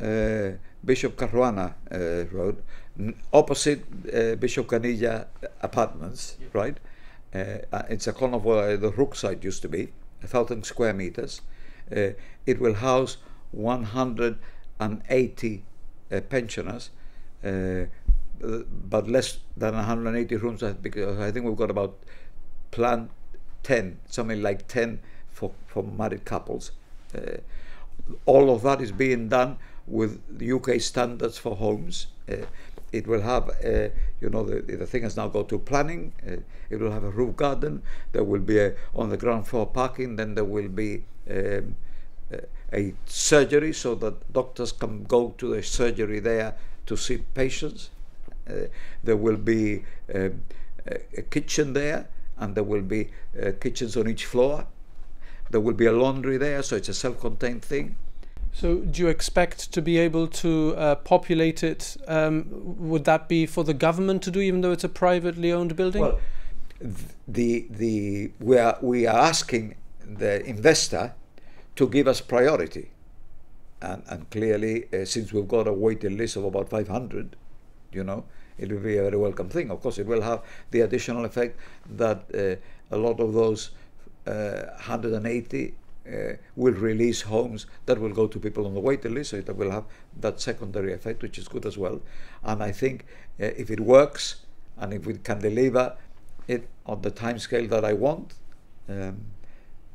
uh, Bishop Caruana uh, Road, opposite uh, Bishop Canilla Apartments, right? It's a corner where the Rookside used to be, a thousand square meters. Uh, it will house 180 pensioners, but less than 180 rooms because I think we've got about plan 10, something like 10 for, for married couples. Uh, all of that is being done with the UK standards for homes. Uh, it will have, uh, you know, the, the thing has now got to planning. Uh, it will have a roof garden. There will be a, on the ground floor parking. Then there will be um, a surgery so that doctors can go to the surgery there to see patients. Uh, there will be um, a kitchen there, and there will be uh, kitchens on each floor. There will be a laundry there, so it's a self-contained thing. So, do you expect to be able to uh, populate it? Um, would that be for the government to do, even though it's a privately owned building? Well, the the we are we are asking the investor to give us priority, and and clearly, uh, since we've got a waiting list of about 500, you know, it will be a very welcome thing. Of course, it will have the additional effect that uh, a lot of those 180 uh, will release homes that will go to people on the waiting list, so it will have that secondary effect, which is good as well. And I think uh, if it works and if we can deliver it on the time scale that I want, um,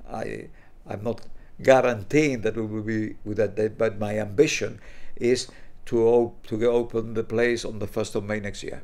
I I'm not guaranteeing that we will be with that date, but my ambition is to op- to open the place on the first of May next year.